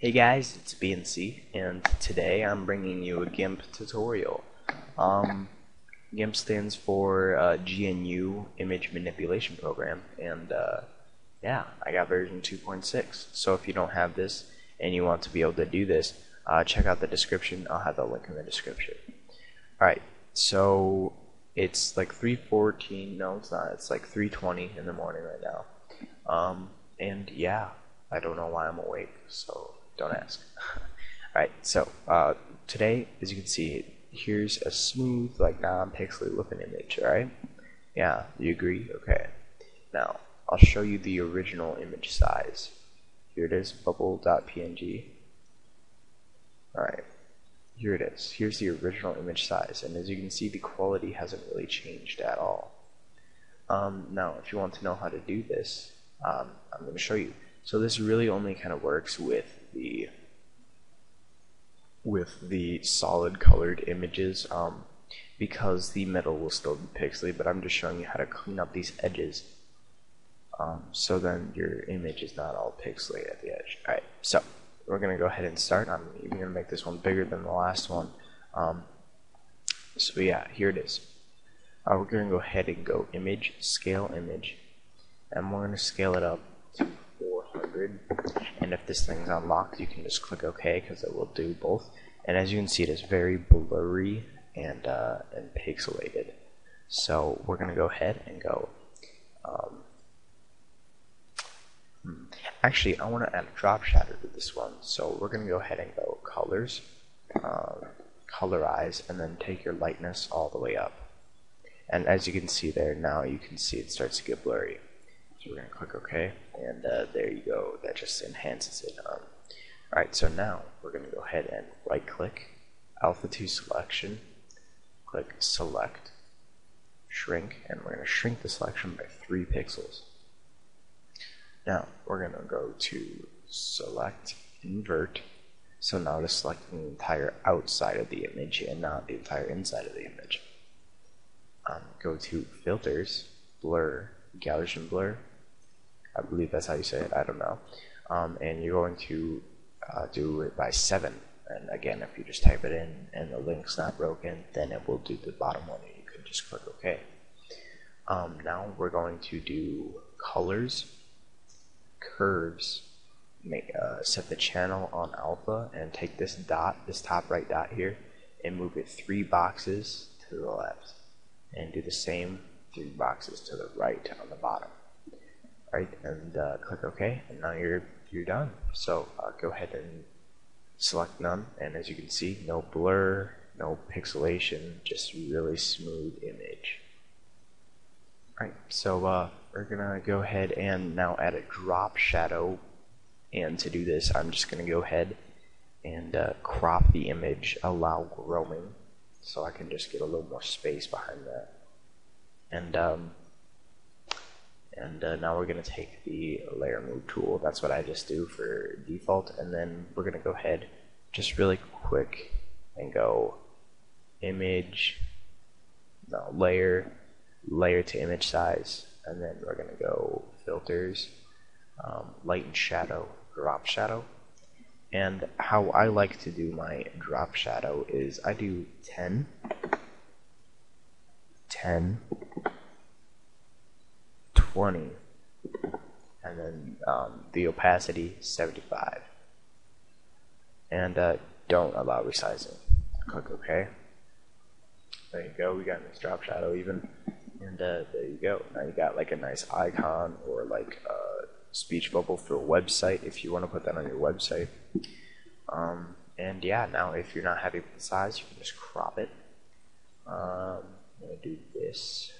Hey guys, it's BNC, and today I'm bringing you a GIMP tutorial. Um, GIMP stands for uh, GNU Image Manipulation Program, and uh, yeah, I got version 2.6. So if you don't have this and you want to be able to do this, uh, check out the description. I'll have the link in the description. Alright, so it's like 3.14, no it's not, it's like 3.20 in the morning right now. Um, and yeah, I don't know why I'm awake, so don't ask. Alright, so uh, today, as you can see, here's a smooth, like non-pixely looking image, alright? Yeah, you agree? Okay. Now, I'll show you the original image size. Here it is, bubble.png. Alright, here it is. Here's the original image size, and as you can see, the quality hasn't really changed at all. Um, now, if you want to know how to do this, um, I'm going to show you. So this really only kind of works with the with the solid colored images um, because the metal will still be pixely but I'm just showing you how to clean up these edges. Um, so then your image is not all pixely at the edge. Alright so we're gonna go ahead and start. I'm even gonna make this one bigger than the last one. Um, so yeah here it is. Uh, we're gonna go ahead and go image scale image and we're gonna scale it up to 400 and if this thing's unlocked you can just click OK because it will do both. And as you can see it is very blurry and, uh, and pixelated. So we're gonna go ahead and go um, hmm, actually I want to add a drop shadow to this one. So we're gonna go ahead and go colors um, colorize and then take your lightness all the way up. And as you can see there now you can see it starts to get blurry so we're going to click OK, and uh, there you go. That just enhances it. Um, Alright, so now we're going to go ahead and right click, Alpha to selection, click select, shrink, and we're going to shrink the selection by 3 pixels. Now we're going to go to select, invert, so now it's selecting the entire outside of the image and not the entire inside of the image. Um, go to filters, blur, Gaussian blur, I believe that's how you say it. I don't know. Um, and you're going to uh, do it by 7. And again, if you just type it in and the link's not broken, then it will do the bottom one and you can just click OK. Um, now we're going to do colors, curves, make, uh, set the channel on alpha and take this dot, this top right dot here, and move it three boxes to the left. And do the same three boxes to the right on the bottom right and uh, click OK and now you're you're done. So uh, go ahead and select none and as you can see no blur no pixelation just really smooth image. Alright, so uh, we're gonna go ahead and now add a drop shadow. And to do this I'm just gonna go ahead and uh, crop the image allow growing so I can just get a little more space behind that. And um, and uh, now we're going to take the layer move tool. That's what I just do for default. And then we're going to go ahead just really quick and go image, no, layer, layer to image size. And then we're going to go filters, um, light and shadow, drop shadow. And how I like to do my drop shadow is I do 10, 10, 20 and then um, the opacity 75 and uh, don't allow resizing. Click OK. There you go. We got nice drop shadow even. And uh, there you go. Now you got like a nice icon or like a speech bubble for a website if you want to put that on your website. Um, and yeah now if you're not happy with the size you can just crop it. Um, I'm gonna do this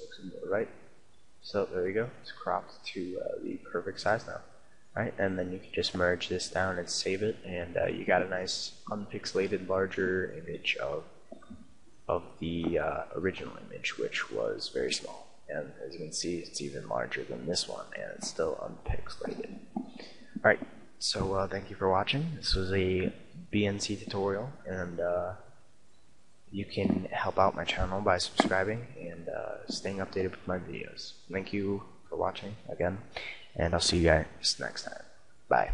looks more right. So there you go. It's cropped to uh, the perfect size now. Right, and then you can just merge this down and save it, and uh, you got a nice unpixelated, larger image of of the uh, original image, which was very small. And as you can see, it's even larger than this one, and it's still unpixelated. Alright, so uh, thank you for watching. This was a BNC tutorial, and uh, you can help out my channel by subscribing and uh, staying updated with my videos. Thank you for watching again, and I'll see you guys next time. Bye.